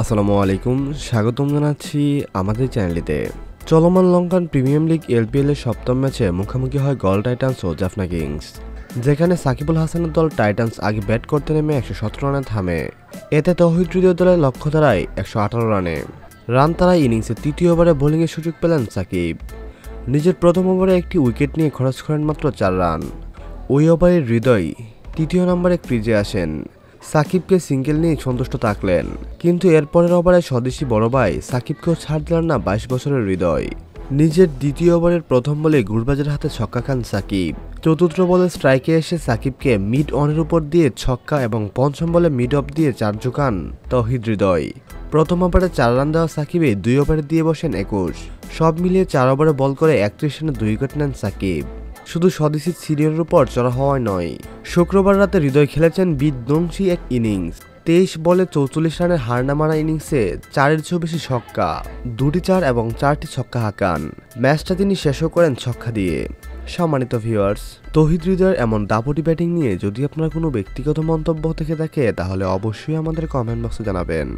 আসসালামু আলাইকুম, স্বাগতম জানাচ্ছি আমাদের চ্যানেলটিতে। চলমান লঙ্কান প্রিমিয়াম লিগ এলপিএল এর সপ্তম ম্যাচে মুখোমুখি হয় গল টাইটান্স ও জাফনা কিংস, যেখানে সাকিবুল হাসানের দল টাইটান্স আগে ব্যাট করতে নেমে একশো সতেরো রানে থামে। এতে তহিদ হৃদয় দলের লক্ষ্য দাঁড়ায় একশো আঠারো রানে। রান তারা ইনিংসের তৃতীয় ওভারে বোলিংয়ের সুযোগ পেলেন সাকিব। নিজের প্রথম ওভারে একটি উইকেট নিয়ে খরচ করেন মাত্র চার রান। ওই ওভারের হৃদয় তৃতীয় নম্বরে ক্রিজে আসেন। সাকিবকে সিঙ্গেল নিয়ে সন্তুষ্ট থাকলেন। কিন্তু এরপরের ওভারে স্বদেশি বড় ভাই সাকিবকেও ছাড় দিলেন না বাইশ বছরের হৃদয়। নিজের দ্বিতীয় ওভারের প্রথম বলে গুরবাজের হাতে ছক্কা খান সাকিব। চতুর্থ বলে স্ট্রাইকে এসে সাকিবকে মিড অনের উপর দিয়ে ছক্কা এবং পঞ্চম বলে মিড অফ দিয়ে চার জোকান তহিদ হৃদয়। প্রথম ওভারে চার রান দেওয়া সাকিবে দুই ওভারে দিয়ে বসেন একুশ। সব মিলিয়ে চার ওভারে বল করে একত্রিশ রানে দুই উইকেট নেন সাকিব। শুধু স্বদেশি সিরিয়ালের উপর চড়া হওয়ায় নয়, শুক্রবার রাতে হৃদয় খেলেছেন বিধ্বংসী এক ইনিংস। তেইশ বলে চৌচল্লিশ রানের হারনা মারা ইনিংসে চারের চেয়েও বেশি ছক্কা, দুটি চার এবং চারটি ছক্কা হাঁকান। ম্যাচটা তিনি শেষও করেন ছক্কা দিয়ে। সম্মানিত ভিউয়ার্স তহিদ হৃদয়ের এমন দাপটি ব্যাটিং নিয়ে যদি আপনার কোনো ব্যক্তিগত মন্তব্য থেকে থাকে, তাহলে অবশ্যই আমাদের কমেন্ট বক্সে জানাবেন।